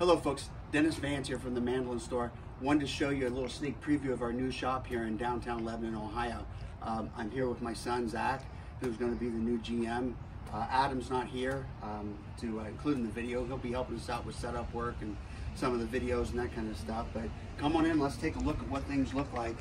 Hello folks, Dennis Vance here from the Mandolin Store. Wanted to show you a little sneak preview of our new shop here in downtown Lebanon, Ohio. Um, I'm here with my son Zach, who's going to be the new GM. Uh, Adam's not here um, to uh, include in the video. He'll be helping us out with setup work and some of the videos and that kind of stuff. But come on in, let's take a look at what things look like.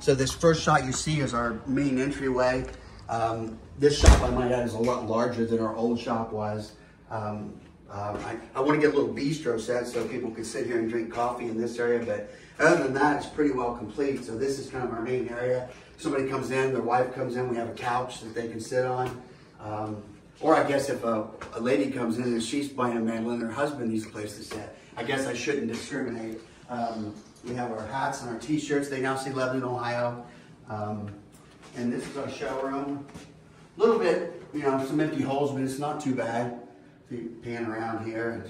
So this first shot you see is our main entryway. Um, this shop, I might add, is a lot larger than our old shop was. Um, um, I, I want to get a little bistro set so people could sit here and drink coffee in this area, but other than that, it's pretty well complete. So this is kind of our main area. Somebody comes in, their wife comes in, we have a couch that they can sit on. Um, or I guess if a, a, lady comes in and she's buying a mandolin, her husband needs a place to sit. I guess I shouldn't discriminate. Um, we have our hats and our t-shirts. They now see Lebanon, Ohio. Um, and this is our showroom. A little bit, you know, some empty holes, but it's not too bad. If you pan around here.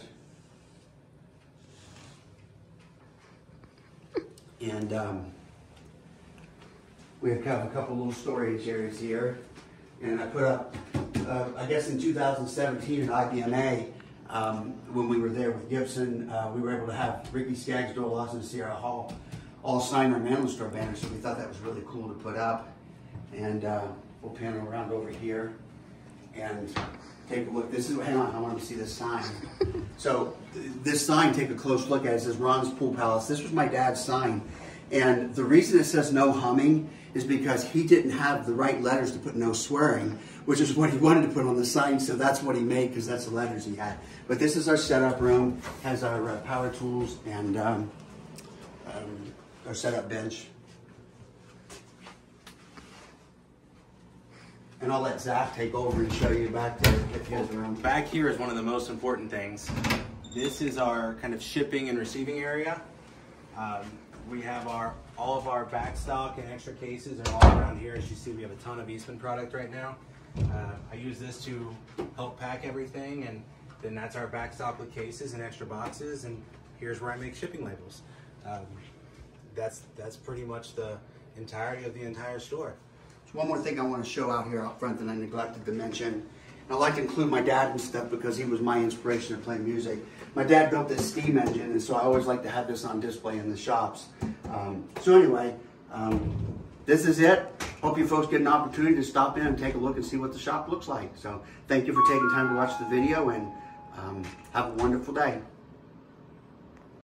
And um, we have a couple little storage areas here. And I put up, uh, I guess in 2017 at IBMA, um, when we were there with Gibson, uh, we were able to have Ricky Skaggs, Doyle Lawson, Sierra Hull all sign Mandolin Store banners, so we thought that was really cool to put up. And uh, we'll pan around over here and take a look. This is, hang on, I want to see this sign. so th this sign, take a close look at it. It says Ron's Pool Palace. This was my dad's sign. And the reason it says no humming is because he didn't have the right letters to put no swearing, which is what he wanted to put on the sign, so that's what he made because that's the letters he had. But this is our setup room, has our uh, power tools and um, um, our setup bench. And I'll let Zach take over and show you back there if around. Back here is one of the most important things. This is our kind of shipping and receiving area. Um, we have our all of our back stock and extra cases are all around here. As you see, we have a ton of Eastman product right now. Uh, I use this to help pack everything, and then that's our back stock with cases and extra boxes, and here's where I make shipping labels. Um, that's that's pretty much the entirety of the entire store. One more thing I want to show out here out front that I neglected to mention. I like to include my dad and stuff because he was my inspiration to play music. My dad built this steam engine, and so I always like to have this on display in the shops. Um, so anyway, um, this is it. Hope you folks get an opportunity to stop in and take a look and see what the shop looks like. So thank you for taking time to watch the video, and um, have a wonderful day.